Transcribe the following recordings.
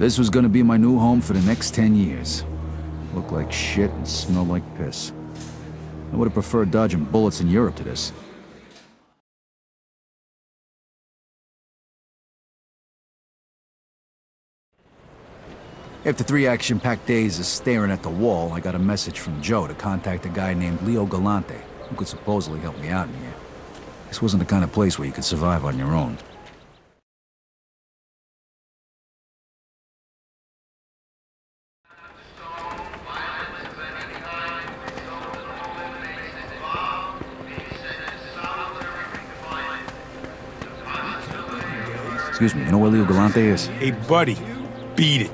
This was gonna be my new home for the next 10 years. Looked like shit and smelled like piss. I would have preferred dodging bullets in Europe to this. After three action-packed days of staring at the wall, I got a message from Joe to contact a guy named Leo Galante, who could supposedly help me out in here. This wasn't the kind of place where you could survive on your own. Excuse me, you know where Leo Galante is? Hey, buddy, beat it.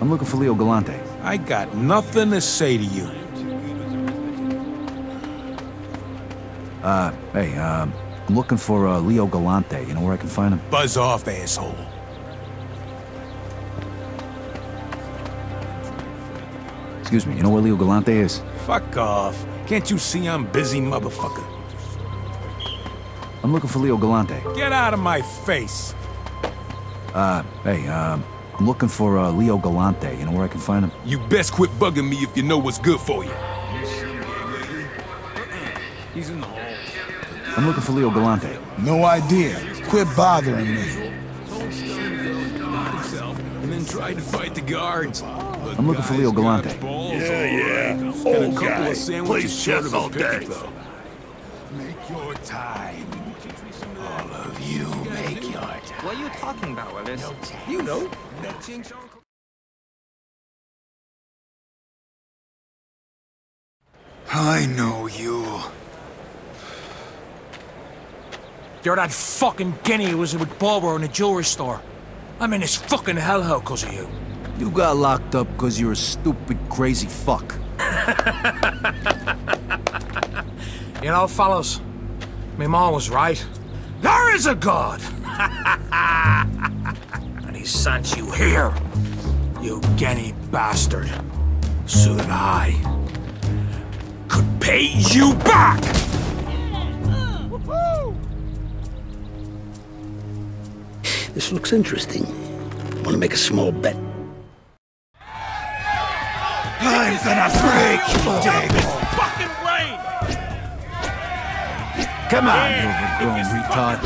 I'm looking for Leo Galante. I got nothing to say to you. Uh, hey, um, I'm looking for uh, Leo Galante. You know where I can find him? Buzz off, asshole. Excuse me, you know where Leo Galante is? Fuck off. Can't you see I'm busy, motherfucker? I'm looking for Leo Galante. Get out of my face. Uh, hey, um, I'm looking for uh, Leo Galante. You know where I can find him? You best quit bugging me if you know what's good for you. He's in the hall. I'm looking for Leo Galante. No idea. Quit bothering me. And then tried to fight the guards. I'm looking for Leo Galante. Yeah, yeah. Old guy. Plays chess all day. Though. Make your time. All of you make your time. What are you talking about, Willis? You know. I know you. You're that fucking guinea who was with Barbaro in the jewelry store. I'm in this fucking hellhole because of you. You got locked up because you're a stupid, crazy fuck. You know, fellas, my mom was right. There is a God! and he sent you here, you guinea bastard, so that I could pay you back! This looks interesting. Want to make a small bet? I'm gonna break you, David. Fucking! Come on, you overgrown retard.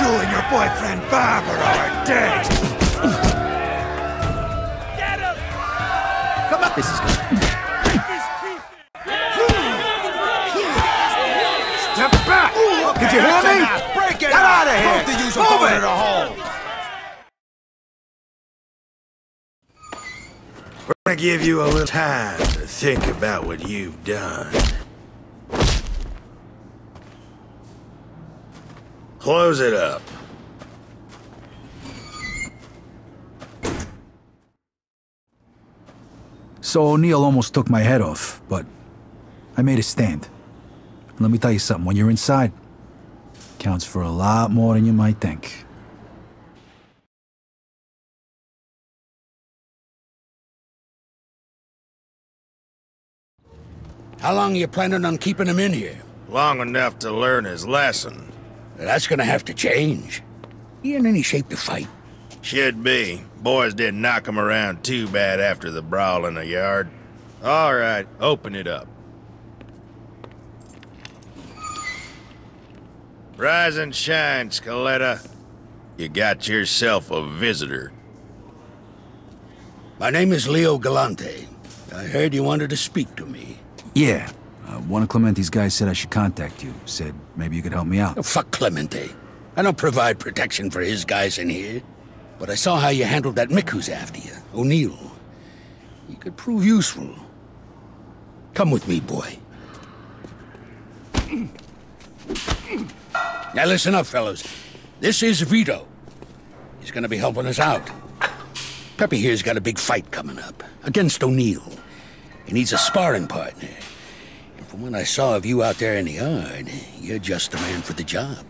You and your boyfriend Barbaro are dead. Come on, this is good. Step back! Did you hear me? Break it Get out of here! Both of are going to the hole! We're gonna give you a little time to think about what you've done. Close it up. So O'Neill almost took my head off, but I made a stand. And let me tell you something, when you're inside, counts for a lot more than you might think. How long are you planning on keeping him in here? Long enough to learn his lesson. That's gonna have to change. He in any shape to fight? Should be. Boys didn't knock him around too bad after the brawl in the yard. All right, open it up. Rise and shine, Scaletta. You got yourself a visitor. My name is Leo Galante. I heard you wanted to speak to me. Yeah, uh, one of Clemente's guys said I should contact you. Said maybe you could help me out. Oh, fuck Clemente. I don't provide protection for his guys in here. But I saw how you handled that Mick who's after you, O'Neill. You could prove useful. Come with me, boy. Now listen up, fellas. This is Vito. He's gonna be helping us out. Pepe here's got a big fight coming up against O'Neill. He needs a sparring partner. And from what I saw of you out there in the yard, you're just the man for the job.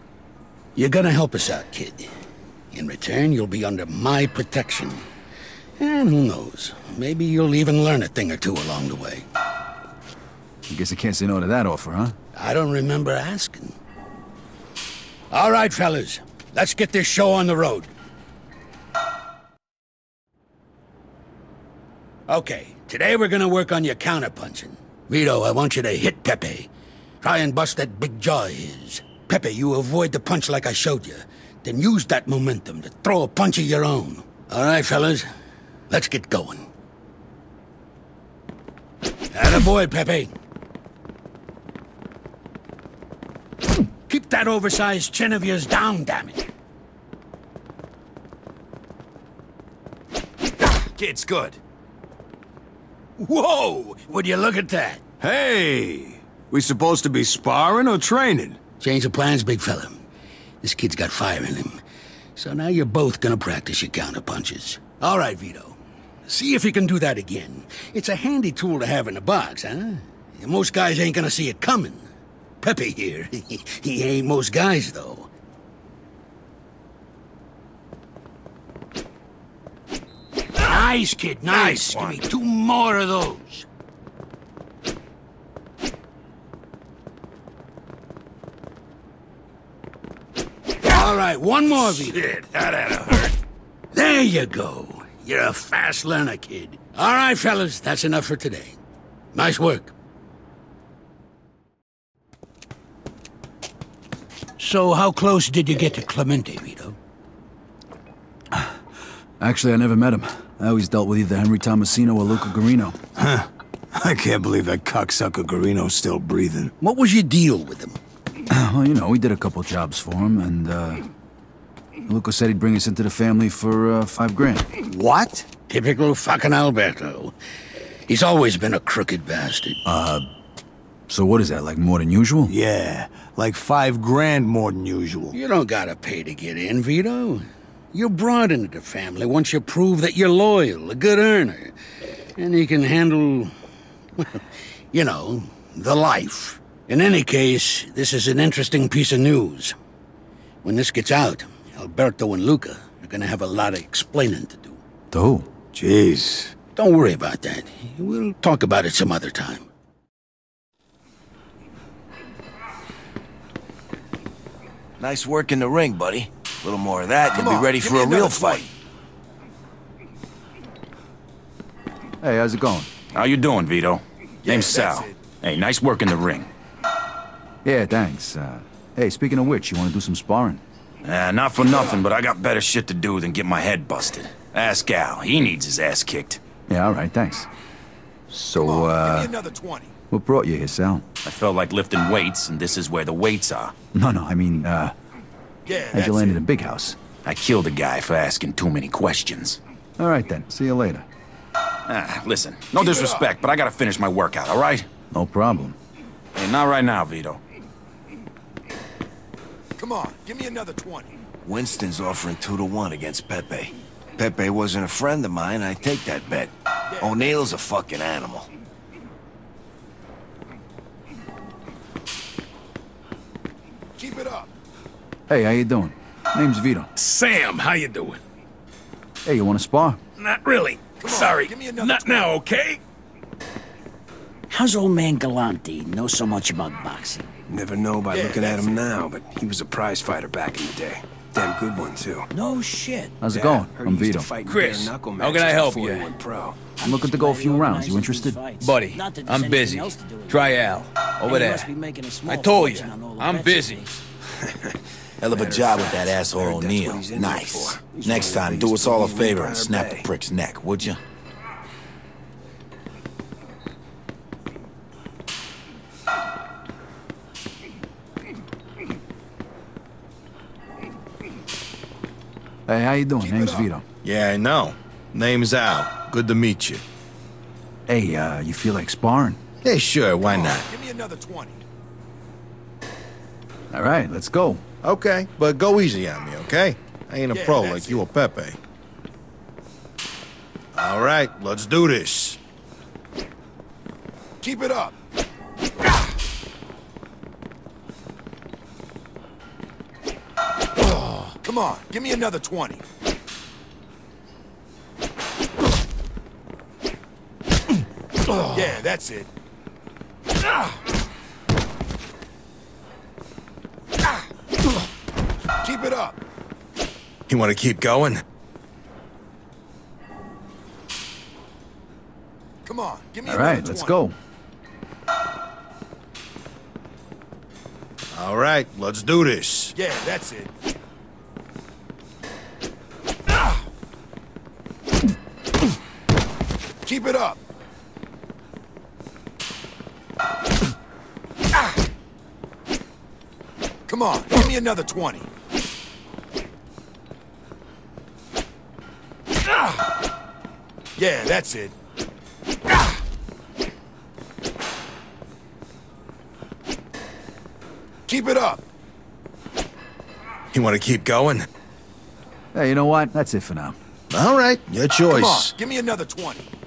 You're gonna help us out, kid. In return, you'll be under my protection. And who knows, maybe you'll even learn a thing or two along the way. I guess I can't say no to that offer, huh? I don't remember asking. All right, fellas, let's get this show on the road. Okay, today we're gonna work on your counterpunching. Vito, I want you to hit Pepe. Try and bust that big jaw of his. Pepe, you avoid the punch like I showed you. Then use that momentum to throw a punch of your own. All right, fellas, let's get going. boy, Pepe. Keep that oversized chin of yours down, damn it. Kid's good. Whoa! Would you look at that? Hey! We supposed to be sparring or training? Change of plans, big fella. This kid's got fire in him. So now you're both gonna practice your counter punches. All right, Vito. See if you can do that again. It's a handy tool to have in the box, huh? Most guys ain't gonna see it coming. Pepe here, he ain't most guys, though. Nice, kid, nice. Nice Give me two more of those. All right, one more, Vito. Shit, that had to hurt. There you go. You're a fast learner, kid. All right, fellas, that's enough for today. Nice work. So, how close did you get to Clemente, Vito? Actually, I never met him. I always dealt with either Henry Tomasino or Luca Gurino. Huh. I can't believe that cocksucker Gurino's still breathing. What was your deal with him? Well, you know, we did a couple jobs for him, and, uh... Luca said he'd bring us into the family for, uh, five grand. What? Typical fucking Alberto. He's always been a crooked bastard. Uh... So what is that, like more than usual? Yeah, like five grand more than usual. You don't gotta pay to get in, Vito. You're brought into the family once you prove that you're loyal, a good earner, and you can handle, well, you know, the life. In any case, this is an interesting piece of news. When this gets out, Alberto and Luca are gonna have a lot of explaining to do. Who? Jeez. Don't worry about that. We'll talk about it some other time. Nice work in the ring, buddy. A little more of that, and Come you'll on, be ready for a real fight. Hey, how's it going? How you doing, Vito? Name's that's Sal. it. Hey, nice work in the ring. Yeah, thanks. Uh, hey, speaking of which, you want to do some sparring? Uh, not for nothing, but I got better shit to do than get my head busted. Ask Al. He needs his ass kicked. Yeah, all right, thanks. So, Give uh, me another 20. What brought you here, Sal? I felt like lifting weights, and this is where the weights are. No, no, I mean, uh, Yeah, how'd you land it. in Big House? I killed a guy for asking too many questions. All right, then. See you later. Ah, listen, no disrespect, but I gotta finish my workout, all right? No problem. Hey, not right now, Vito. Come on, give me another 20. Winston's offering two to one against Pepe. Pepe wasn't a friend of mine, I take that bet. O'Neill's a fucking animal. Hey, how you doing? Name's Vito. Sam, how you doing? Hey, you want to spar? Not really. on, Sorry. give me another Not now, okay? How's old man Galante know so much about boxing? Never know by Yeah, looking at him it. now, but he was a prize fighter back in the day. Damn good one, too. No shit. How's it going? heard I'm he used to Vito. fight in Chris, bare-knuckle how can I help you? he went pro. I'm looking to go a few rounds. You interested? Buddy, I'm busy. Try Al. Over there. I told you, I'm busy. Hell of a job with that asshole Heard O'Neill. he's in there Nice. Next time, do us all a favor and snap the prick's neck, would you? Hey, how you doing? Name's Vito. Yeah, I know. Name's Al. Good to meet you. Hey, uh, you feel like sparring? Hey, sure, why not? Give me another 20. All right, let's go. Okay, but go easy on me, okay? I ain't a Yeah, pro that's like you or Pepe. All right, let's do this. Keep it up. Oh, come on, give me another 20. Yeah, that's it. You want to keep going? Come on, give me All another right, let's 20. go. All right, let's do this. Yeah, that's it. Keep it up. Come on, give me another 20. Yeah, that's it. Keep it up. You want to keep going? Hey, you know what? That's it for now. All right, your ah, choice. Come on, choice. give me another 20.